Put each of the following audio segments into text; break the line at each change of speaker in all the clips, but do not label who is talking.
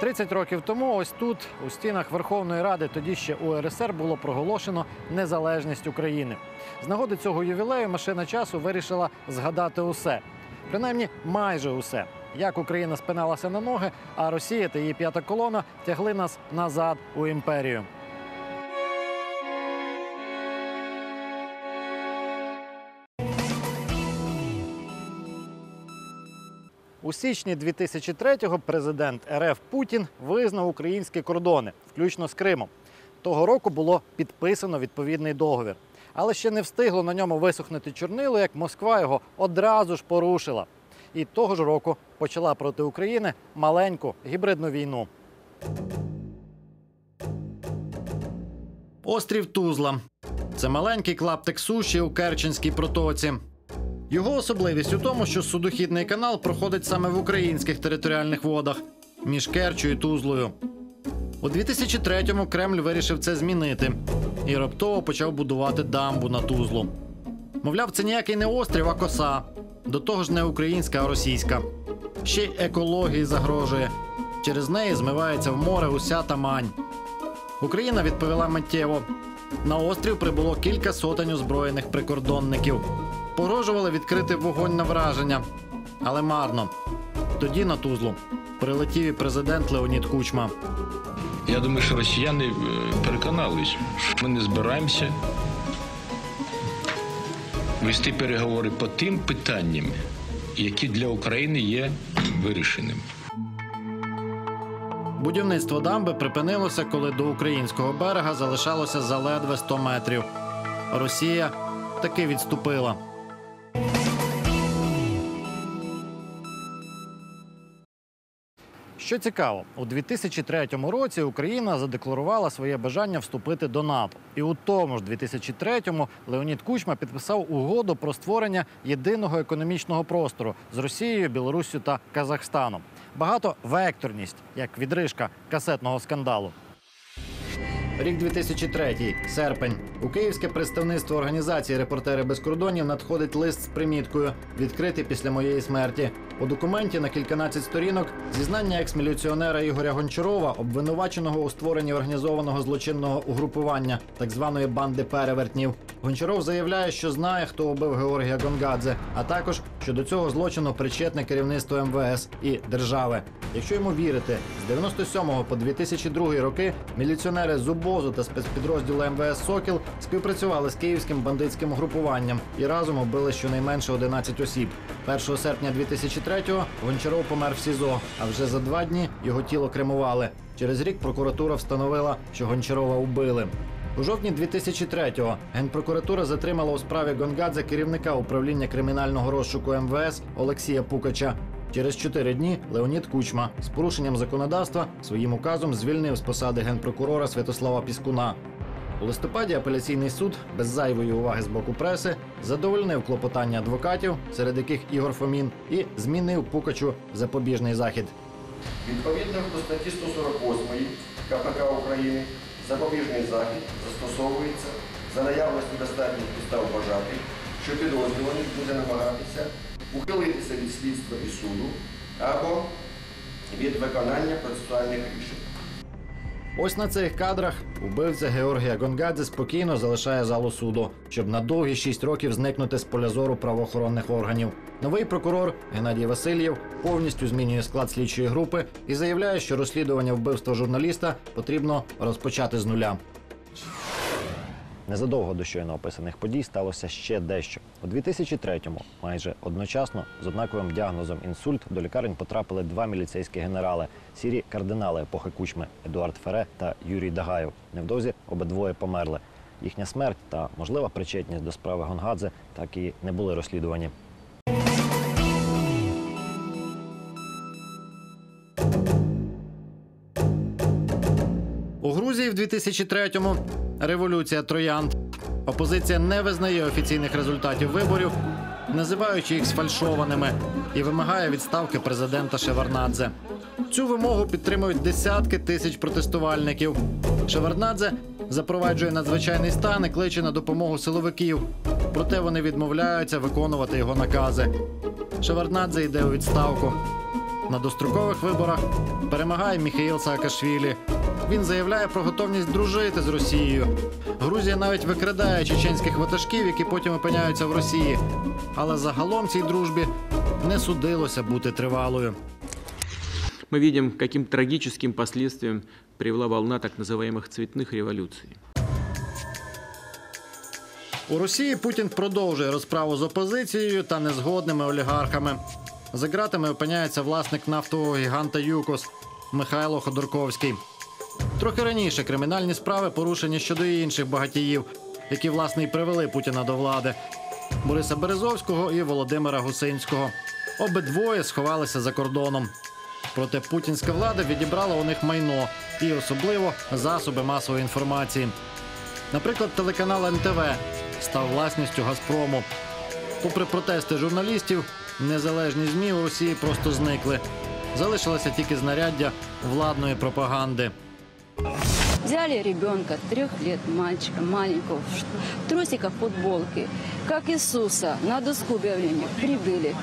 30 років тому, ось тут, у стінах Верховної Ради, тоді ще УРСР було проголошено незалежність України. З нагоди цього ювілею машина часу вирішила згадати усе, принаймні майже усе. Як Україна спиналася на ноги, а Росія та її п'ята колона тягли нас назад у імперію. У січні 2003-го президент РФ Путін визнав українські кордони, включно з Кримом. Того року було підписано відповідний договір. Але ще не встигло на ньому висохнути чорнило, як Москва його одразу ж порушила. І того ж року почала проти України маленьку гібридну війну. Острів Тузла. Це маленький клаптик суші у Керченській протоці. Його особливість у тому, що судохідний канал проходить саме в українських територіальних водах між Керчу і Тузлою. У 2003-му Кремль вирішив це змінити і раптово почав будувати дамбу на Тузлу. Мовляв, це ніякий не острів, а коса. До того ж, не українська, а російська. Ще й екології загрожує. Через неї змивається в море уся Тамань. Україна відповіла миттєво. На острів прибуло кілька сотень озброєних прикордонників. Погрожували відкрити вогонь на враження, але марно. Тоді на Тузлу прилетів і президент Леонід Кучма.
Я думаю, що росіяни е, переконались, що ми не збираємося вести переговори по тим питанням, які для України є вирішеними.
Будівництво дамби припинилося, коли до українського берега залишалося заледве 100 метрів. Росія таки відступила. Що цікаво, у 2003 році Україна задекларувала своє бажання вступити до НАТО. І у тому ж 2003-му Леонід Кучма підписав угоду про створення єдиного економічного простору з Росією, Білоруссю та Казахстаном. Багатовекторність, як відрижка касетного скандалу. Рік 2003, серпень. У київське представництво організації Репортери без кордонів надходить лист з приміткою відкритий після моєї смерті. У документі на кільканадцять сторінок зізнання екс-міліціонера Ігоря Гончарова, обвинуваченого у створенні організованого злочинного угрупування так званої банди перевертнів. Гончаров заявляє, що знає, хто убив Георгія Гонгадзе, а також що до цього злочину причетне керівництво МВС і держави. Якщо йому вірити, з 97 по 2002 роки міліціонери з УБОЗу та спецпідрозділу МВС Сокіл співпрацювали з київським бандитським групуванням і разом убили щонайменше 11 осіб. 1 серпня 2003-го Гончаров помер в СІЗО, а вже за два дні його тіло кремували. Через рік прокуратура встановила, що Гончарова убили. У жовтні 2003-го генпрокуратура затримала у справі Гонгадзе керівника управління кримінального розшуку МВС Олексія Пукача. Через чотири дні Леонід Кучма з порушенням законодавства своїм указом звільнив з посади генпрокурора Святослава Піскуна. У листопаді апеляційний суд без зайвої уваги з боку преси задовольнив клопотання адвокатів, серед яких Ігор Фомін, і змінив Пукачу запобіжний захід.
Відповідно до статті 148 КПК України запобіжний захід застосовується за наявності достатніх підстав вважати, що підозрюваний буде намагатися ухилитися від слідства і суду або від виконання процесуальних рішень.
Ось на цих кадрах убивця Георгія Гонгадзе спокійно залишає залу суду, щоб на довгі шість років зникнути з поля зору правоохоронних органів. Новий прокурор Геннадій Васильєв повністю змінює склад слідчої групи і заявляє, що розслідування вбивства журналіста потрібно розпочати з нуля. Незадовго до щойно описаних подій сталося ще дещо. У 2003-му, майже одночасно, з однаковим діагнозом інсульт до лікарень потрапили два міліцейські генерали сірі кардинали епохи кучми Едуард Фере та Юрій Дагаєв. Невдовзі обидвоє померли. Їхня смерть та можлива причетність до справи Гонгадзе так і не були розслідувані. У Грузії в 2003-му революція троянд. Опозиція не визнає офіційних результатів виборів, називаючи їх сфальшованими, і вимагає відставки президента Шеварнадзе. Цю вимогу підтримують десятки тисяч протестувальників. Шеварнадзе запроваджує надзвичайний стан і кличе на допомогу силовиків. Проте вони відмовляються виконувати його накази. Шеварнадзе йде у відставку. На дострокових виборах перемагає Міхаїл Саакашвілі. Він заявляє про готовність дружити з Росією. Грузія навіть викрадає чеченських ватажків, які потім опиняються в Росії. Але загалом цій дружбі не судилося бути тривалою.
Мы видим, каким трагическим последствиям привела волна так называемых цветных революций.
У Росії Путін продовжує розправу з опозицією та незгодними олігархами. За ґратами опиняється власник нафтового гіганта ЮКОС Михайло Ходорковський. Трохи раніше кримінальні справи порушені щодо інших багатіїв, які власне й привели Путіна до влади Бориса Березовського і Володимира Гусинського. Обидвоє сховалися за кордоном. Проте путінська влада відібрала у них майно і особливо засоби масової інформації. Наприклад, телеканал НТВ став власністю Газпрому. Попри протести журналістів, незалежні ЗМІ у Росії просто зникли. Залишилося тільки знаряддя владної пропаганди.
Взяли ребенка, трех лет, мальчика, маленького, в ш- трусиках, футболке, как Иисуса, на доску объявления прибыли.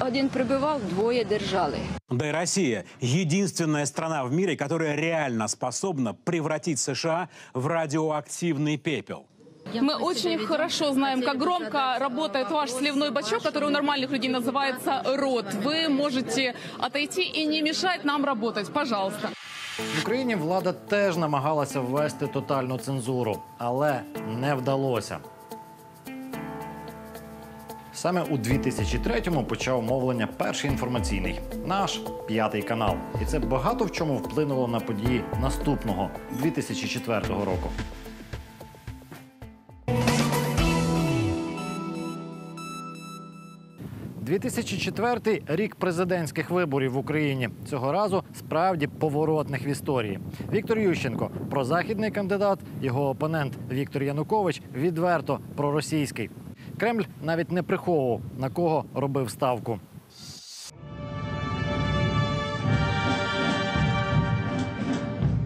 Один прибывал, двое держали.
Да и Россия – единственная страна в мире, которая реально способна превратить США в радиоактивный пепел.
Мы очень хорошо знаем, как громко работает ваш сливной бачок, который у нормальных людей называется рот. Вы можете отойти и не мешать нам работать, пожалуйста.
В Україні влада теж намагалася ввести тотальну цензуру, але не вдалося. Саме у 2003-му почав мовлення перший інформаційний наш п'ятий канал. І це багато в чому вплинуло на події наступного 2004 року. – 2004 – рік президентських виборів в Україні. Цього разу справді поворотних в історії. Віктор Ющенко прозахідний кандидат, його опонент Віктор Янукович відверто проросійський. Кремль навіть не приховував на кого робив ставку.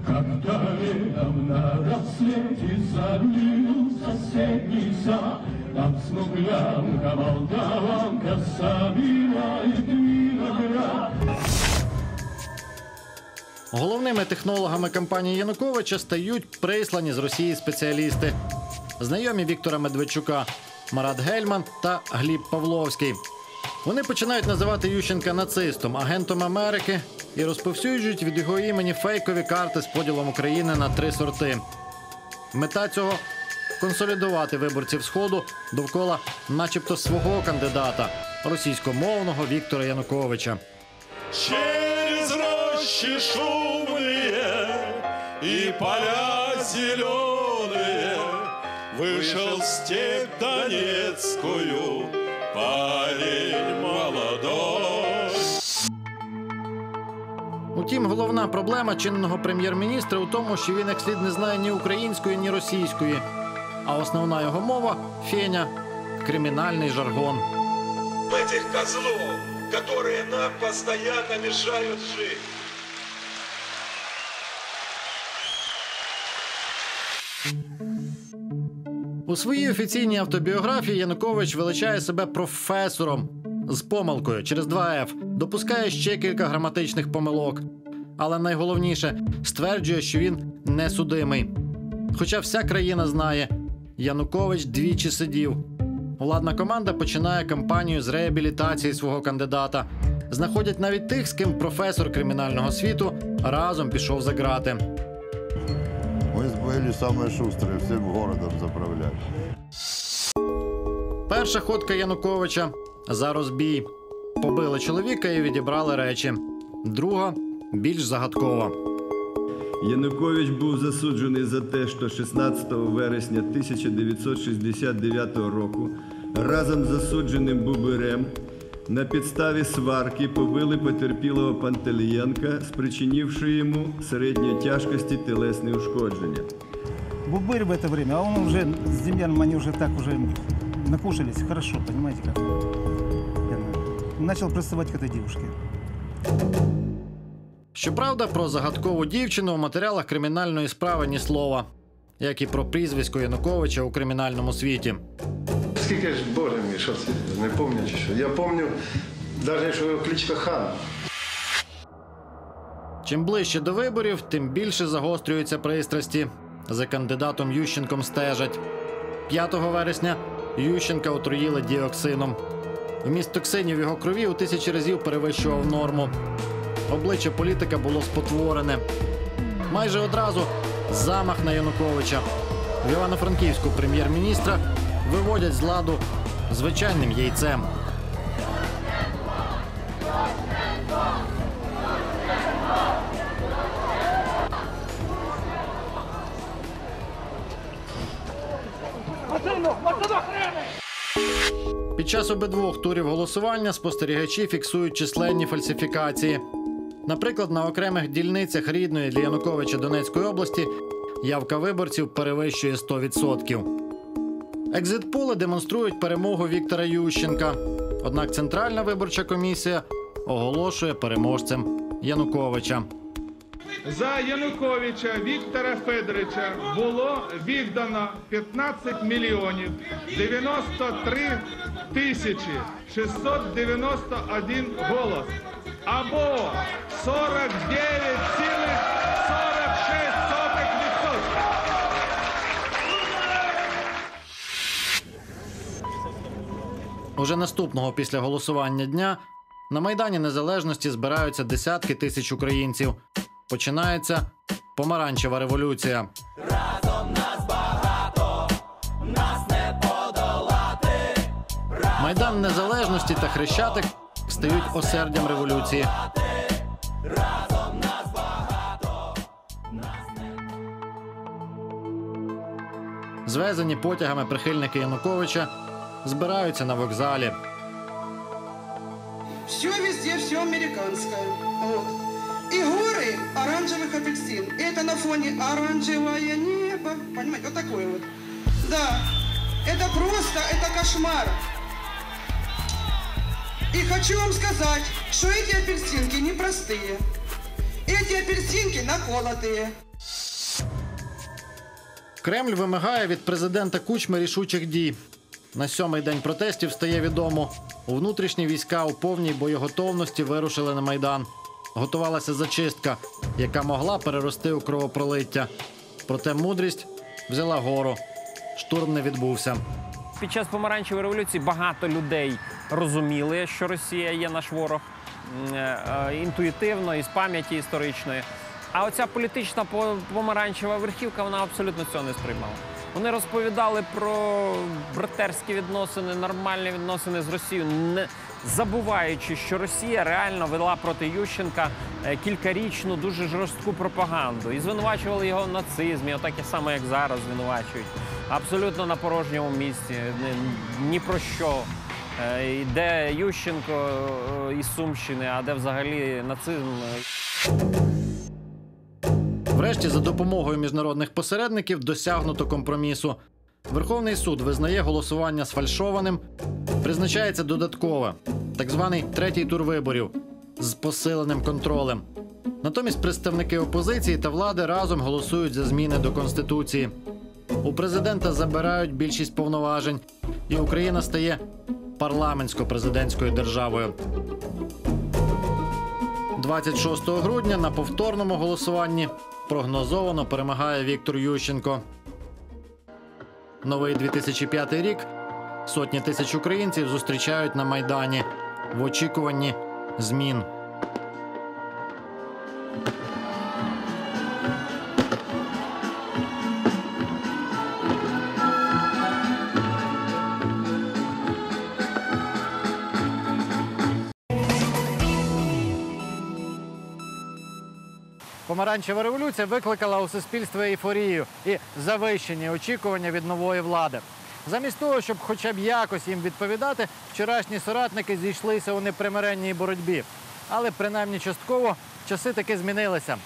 Когда летом на рассвете залил соседний сад, Там смуглянка, молдаванка собирает виноград.
Головними технологами кампанії Януковича стають прислані з Росії спеціалісти, знайомі Віктора Медведчука, Марат Гельман та Гліб Павловський. Вони починають називати Ющенка нацистом, агентом Америки і розповсюджують від його імені фейкові карти з поділом України на три сорти. Мета цього консолідувати виборців Сходу довкола, начебто, свого кандидата російськомовного Віктора Януковича.
Через рощи шумные и поля зеленые Вышел в степь Донецкую парень молодой.
Утім, головна проблема чинного прем'єр-міністра у тому, що він як слід не знає ні української, ні російської. А основна його мова феня кримінальний жаргон.
этих козлов, которые нам постоянно мешают жить.
У своїй офіційній автобіографії Янукович величає себе професором з помилкою через 2 F, допускає ще кілька граматичних помилок. Але найголовніше стверджує, що він не судимий. Хоча вся країна знає, Янукович двічі сидів. Владна команда починає кампанію з реабілітації свого кандидата. Знаходять навіть тих, з ким професор кримінального світу разом пішов за грати.
Мы были самые шустрые, всем городом заправляли.
Перша ходка Януковича за розбій. Побили чоловіка і відібрали речі. Друга більш загадкова.
Янукович був засуджений за те, що 16 вересня 1969 року разом з засудженим Бубирем на підставі сварки побили потерпілого Пантелієнка, спричинивши йому середньої тяжкості тілесні ушкодження.
Бубырь в это время, а он уже с Демьяном, они уже так уже накушались, хорошо, понимаете как? Я Начал приставать к этой девушке.
Щоправда, про загадкову дівчину у матеріалах кримінальної справи ні слова, як і про прізвисько Януковича у кримінальному світі.
Скільки ж, боже мій, що це не пам'ятаю, чи що. Я пам'ятаю Даже якщо кличка хан.
Чим ближче до виборів, тим більше загострюються пристрасті. За кандидатом Ющенком стежать. 5 вересня Ющенка отруїли діоксином. Вміст токсинів його крові у тисячі разів перевищував норму. Обличчя політика було спотворене. Майже одразу замах на Януковича. В Івано-Франківську прем'єр-міністра виводять з ладу звичайним яйцем. Під час обидвох турів голосування спостерігачі фіксують численні фальсифікації. Наприклад, на окремих дільницях рідної для Януковича Донецької області явка виборців перевищує 100%. Екзитполи демонструють перемогу Віктора Ющенка. Однак Центральна виборча комісія оголошує переможцем Януковича.
За Януковича Віктора Федоровича було віддано 15 мільйонів 93 тисячі 691 голос або 49,46%.
Уже наступного після голосування дня на Майдані Незалежності збираються десятки тисяч українців. Починається помаранчева революція. Майдан Незалежності та Хрещатик стають осердям революції. Звезені потягами прихильники Януковича збираються на вокзалі.
Все везде, все американское. Вот. И горы оранжевых апельсин. И это на фоне оранжевое небо. Понимаете, вот такое вот. Да, это просто, это кошмар. И хочу вам сказать, что эти апельсинки непростые. Эти апельсинки наколотые.
Кремль вимагає від президента Кучми рішучих дій. На сьомий день протестів стає відомо. У внутрішні війська у повній боєготовності вирушили на майдан. Готувалася зачистка, яка могла перерости у кровопролиття. Проте мудрість взяла гору. Штурм не відбувся.
Під час помаранчевої революції багато людей розуміли, що Росія є наш ворог е, е, інтуїтивно і з пам'яті історичної. А оця політична по- помаранчева верхівка вона абсолютно цього не сприймала. Вони розповідали про братерські відносини, нормальні відносини з Росією, не забуваючи, що Росія реально вела проти Ющенка е, кількарічну дуже жорстку пропаганду і звинувачували його в нацизмі, отак і само, як зараз звинувачують. Абсолютно на порожньому місці, ні, про що. Е, Де Ющенко е, із Сумщини, а де взагалі нацизм.
Врешті, за допомогою міжнародних посередників досягнуто компромісу. Верховний суд визнає голосування сфальшованим, призначається додаткове, так званий третій тур виборів з посиленим контролем. Натомість представники опозиції та влади разом голосують за зміни до конституції. У президента забирають більшість повноважень, і Україна стає парламентсько-президентською державою. 26 грудня на повторному голосуванні прогнозовано перемагає Віктор Ющенко. Новий 2005 рік сотні тисяч українців зустрічають на Майдані в очікуванні змін. Помаранчева революція викликала у суспільстві ейфорію і завищені очікування від нової влади. Замість того, щоб хоча б якось їм відповідати, вчорашні соратники зійшлися у непримиренній боротьбі. Але принаймні частково часи таки змінилися.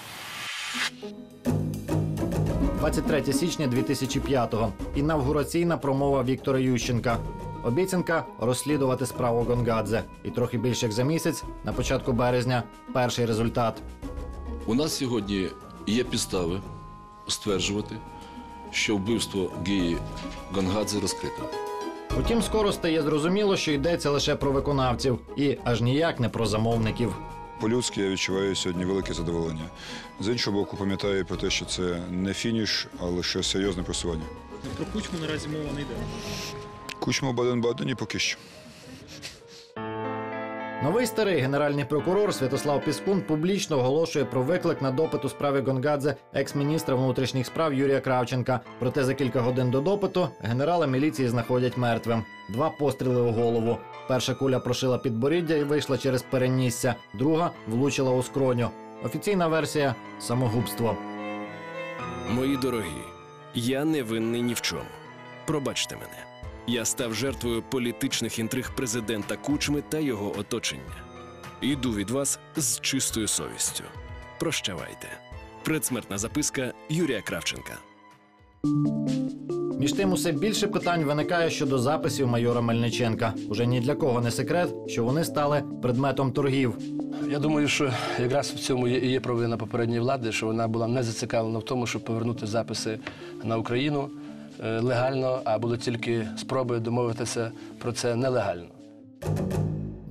23 січня 2005-го. Інавгураційна промова Віктора Ющенка. Обіцянка розслідувати справу Гонгадзе. І трохи більше як за місяць, на початку березня, перший результат.
У нас сьогодні є підстави стверджувати, що вбивство Гії Гонгадзе розкрито.
Утім, скоро стає зрозуміло, що йдеться лише про виконавців і аж ніяк не про замовників.
По-людськи я відчуваю сьогодні велике задоволення. З іншого боку, пам'ятаю про те, що це не фініш, а лише серйозне просування.
Про кучму наразі мова не йде.
Кучма в Баден-Бадені поки що.
Новий старий генеральний прокурор Святослав Піскун публічно оголошує про виклик на допит у справі Гонгадзе екс-міністра внутрішніх справ Юрія Кравченка. Проте за кілька годин до допиту генерала міліції знаходять мертвим. Два постріли у голову. Перша куля прошила підборіддя і вийшла через перенісся, друга влучила у скроню. Офіційна версія самогубство.
Мої дорогі, я не винний ні в чому. Пробачте мене. Я став жертвою політичних інтриг президента Кучми та його оточення. Іду від вас з чистою совістю. Прощавайте. Предсмертна записка Юрія Кравченка.
Між тим, усе більше питань виникає щодо записів майора Мельниченка. Уже ні для кого не секрет, що вони стали предметом торгів.
Я думаю, що якраз в цьому є, і є провина попередньої влади, що вона була не зацікавлена в тому, щоб повернути записи на Україну легально, а були тільки спроби домовитися про це нелегально.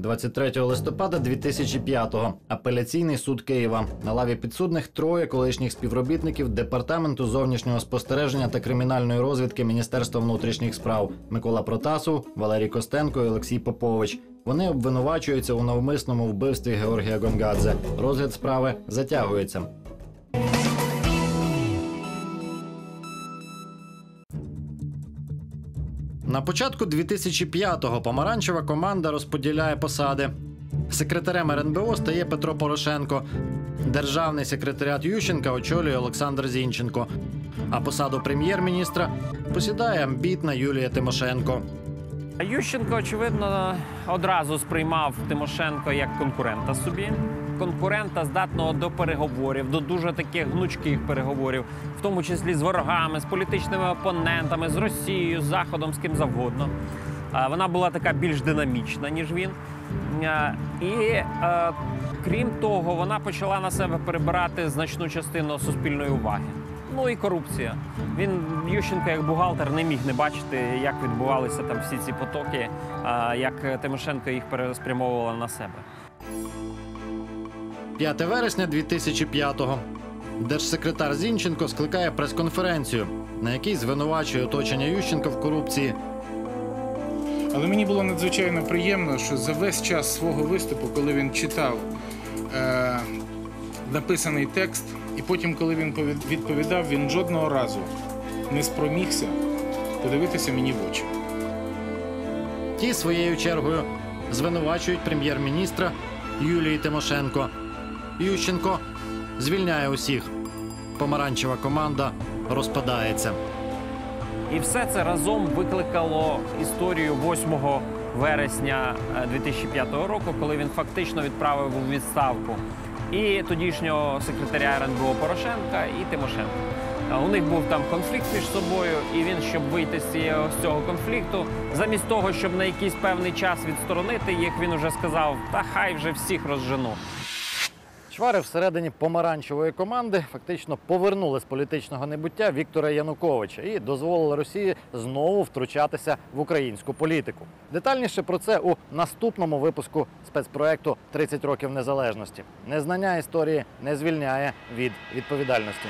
23 листопада 2005-го. Апеляційний суд Києва. На лаві підсудних троє колишніх співробітників департаменту зовнішнього спостереження та кримінальної розвідки Міністерства внутрішніх справ Микола Протасов, Валерій Костенко і Олексій Попович. Вони обвинувачуються у навмисному вбивстві Георгія Гонгадзе. Розгляд справи затягується. На початку 2005-го помаранчева команда розподіляє посади. Секретарем РНБО стає Петро Порошенко. Державний секретаріат Ющенка очолює Олександр Зінченко. А посаду прем'єр-міністра посідає амбітна Юлія Тимошенко.
Ющенко, очевидно, одразу сприймав Тимошенко як конкурента собі. Конкурента здатного до переговорів, до дуже таких гнучких переговорів, в тому числі з ворогами, з політичними опонентами, з Росією, з Заходом, з ким завгодно. Вона була така більш динамічна, ніж він. І крім того, вона почала на себе перебирати значну частину суспільної уваги. Ну і корупція. Він Ющенко, як бухгалтер, не міг не бачити, як відбувалися там всі ці потоки, як Тимошенко їх переспрямовувала на себе.
5 вересня 2005-го. Держсекретар Зінченко скликає прес-конференцію, на якій звинувачує оточення Ющенка в корупції.
Але мені було надзвичайно приємно, що за весь час свого виступу, коли він читав е, написаний текст, і потім, коли він відповідав, він жодного разу не спромігся подивитися мені в очі.
Ті своєю чергою звинувачують прем'єр-міністра Юлії Тимошенко. Ющенко звільняє усіх. Помаранчева команда розпадається.
І все це разом викликало історію 8 вересня е, 2005 року, коли він фактично відправив у відставку і тодішнього секретаря РНБО Порошенка і Тимошенка. Е, У них був там конфлікт між собою, і він, щоб вийти з цього, з цього конфлікту, замість того, щоб на якийсь певний час відсторонити їх, він уже сказав: та хай вже всіх розжену.
Чвари всередині помаранчевої команди фактично повернули з політичного небуття Віктора Януковича і дозволили Росії знову втручатися в українську політику. Детальніше про це у наступному випуску спецпроекту «30 років незалежності. Незнання історії не звільняє від відповідальності.